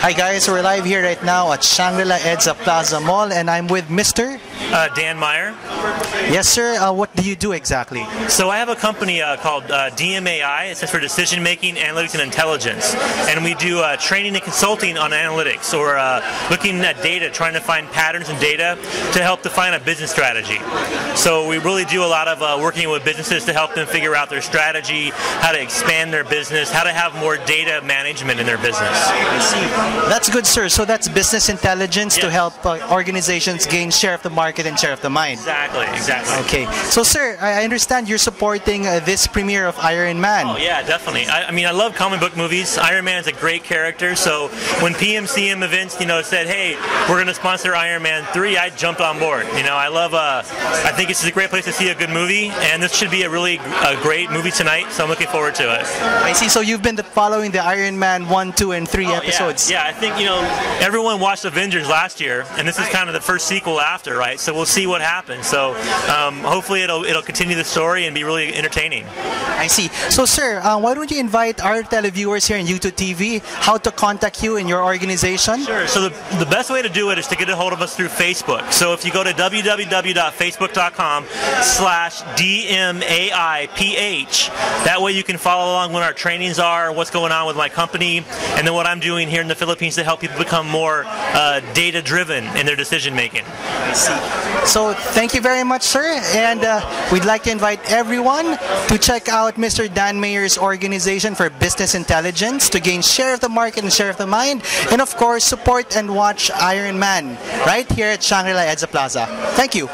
Hi guys, we're live here right now at Shangri-La Edsa Plaza Mall and I'm with Mr. Uh, Dan Meyer. Yes sir, uh, what do you do exactly? So I have a company uh, called uh, DMAI. It stands for Decision Making, Analytics, and Intelligence. And we do uh, training and consulting on analytics or uh, looking at data, trying to find patterns in data to help define a business strategy. So we really do a lot of uh, working with businesses to help them figure out their strategy, how to expand their business, how to have more data management in their business. That's good sir, so that's business intelligence to help uh, organizations gain share of the market and share of the mind. Exactly, exactly. Okay, so sir, I understand you're supporting uh, this premiere of Iron Man. Oh yeah, definitely. I, I mean, I love comic book movies. Iron Man is a great character. So when PMCM events, you know, said, "Hey, we're going to sponsor Iron Man 3," I jumped on board. You know, I love. Uh, I think it's a great place to see a good movie, and this should be a really a great movie tonight. So I'm looking forward to it. I see, so you've been the- following the Iron Man 1, 2, and 3 Oh, episodes. Yeah, yeah, I think you know everyone watched Avengers last year, and this is kind of the first sequel after, right? So we'll see what happens. So um, hopefully it'll it'll continue the story and be really entertaining. I see. So, sir, uh, why don't you invite our televiewers here in YouTube TV how to contact you and your organization? Sure. So the, the best way to do it is to get a hold of us through Facebook. So if you go to www.facebook.com slash DMAIPH, that way you can follow along when our trainings are, what's going on with my company, and then what I'm doing here in the Philippines to help people become more uh, data driven in their decision making. So, thank you very much, sir. And uh, we'd like to invite everyone to check out Mr. Dan Mayer's organization for business intelligence to gain share of the market and share of the mind. And of course, support and watch Iron Man right here at Shangri-La Edsa Plaza. Thank you.